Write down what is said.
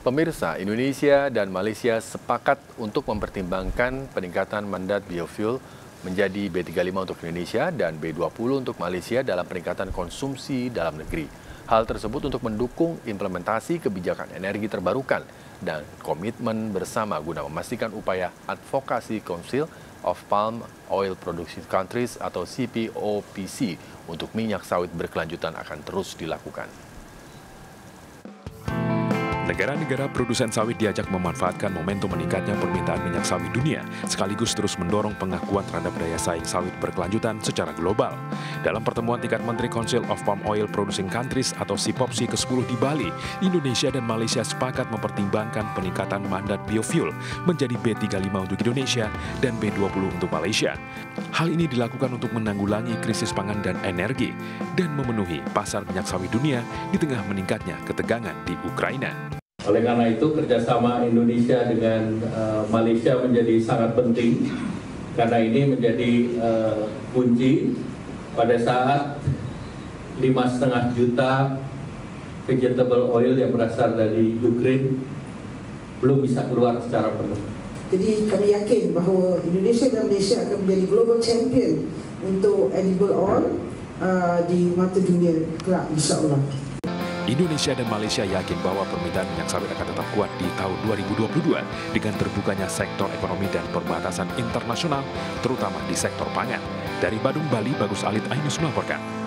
Pemirsa, Indonesia dan Malaysia sepakat untuk mempertimbangkan peningkatan mandat biofuel menjadi B35 untuk Indonesia dan B20 untuk Malaysia dalam peningkatan konsumsi dalam negeri. Hal tersebut untuk mendukung implementasi kebijakan energi terbarukan dan komitmen bersama guna memastikan upaya advokasi Council of Palm Oil Producing Countries atau CPOPC untuk minyak sawit berkelanjutan akan terus dilakukan. Negara-negara produsen sawit diajak memanfaatkan momentum meningkatnya permintaan minyak sawit dunia, sekaligus terus mendorong pengakuan terhadap daya saing sawit berkelanjutan secara global. Dalam pertemuan tingkat Menteri Council of Palm Oil Producing Countries atau CPOPC ke-10 di Bali, Indonesia dan Malaysia sepakat mempertimbangkan peningkatan mandat biofuel menjadi B35 untuk Indonesia dan B20 untuk Malaysia. Hal ini dilakukan untuk menanggulangi krisis pangan dan energi dan memenuhi pasar minyak sawit dunia di tengah meningkatnya ketegangan di Ukraina. Oleh karena itu kerjasama Indonesia dengan uh, Malaysia menjadi sangat penting karena ini menjadi uh, kunci pada saat lima setengah juta vegetable oil yang berasal dari Ukraine belum bisa keluar secara penuh. Jadi kami yakin bahawa Indonesia dan Malaysia akan menjadi global champion untuk edible oil uh, di mata dunia kelak insyaAllah. Indonesia dan Malaysia yakin bahwa permintaan minyak sawit akan tetap kuat di tahun 2022 dengan terbukanya sektor ekonomi dan perbatasan internasional, terutama di sektor pangan. Dari Badung, Bali, Bagus Alit Ainus melaporkan.